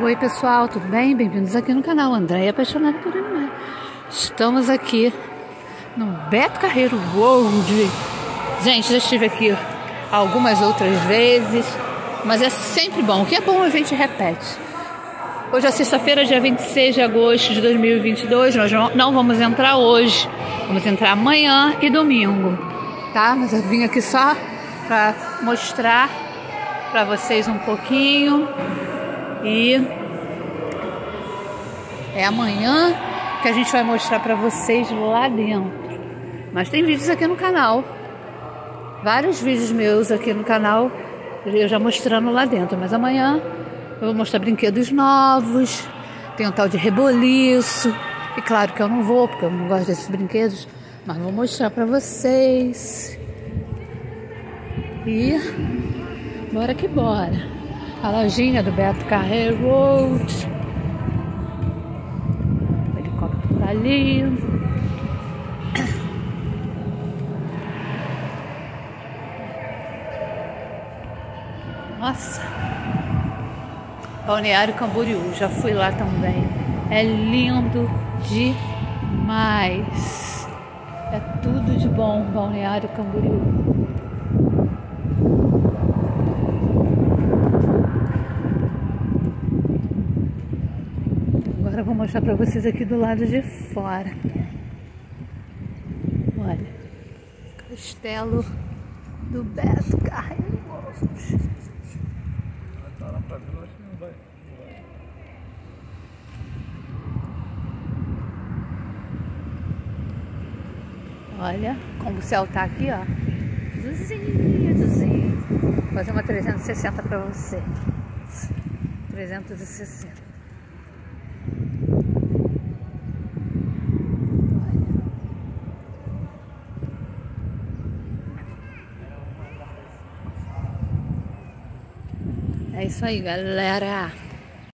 Oi pessoal, tudo bem? Bem-vindos aqui no canal Andréia Apaixonada por Animais. Estamos aqui no Beto Carreiro World. Gente, já estive aqui algumas outras vezes, mas é sempre bom. O que é bom a gente repete. Hoje é sexta-feira, dia 26 de agosto de 2022. Nós não vamos entrar hoje, vamos entrar amanhã e domingo, tá? Mas eu vim aqui só para mostrar para vocês um pouquinho e é amanhã que a gente vai mostrar para vocês lá dentro. Mas tem vídeos aqui no canal. Vários vídeos meus aqui no canal, eu já mostrando lá dentro. Mas amanhã eu vou mostrar brinquedos novos. Tem um tal de reboliço. E claro que eu não vou, porque eu não gosto desses brinquedos. Mas vou mostrar para vocês. E bora que bora a lojinha do Beto Carreiro. O helicóptero tá ali. Nossa! Balneário Camboriú, já fui lá também. É lindo demais. É tudo de bom, Balneário Camboriú. Agora vou mostrar para vocês aqui do lado de fora. Olha, castelo do Beto Carreiro. Olha como o céu tá aqui, ó. Azulzinho, azulzinho. Vou fazer uma 360 para você. 360. É isso aí, galera.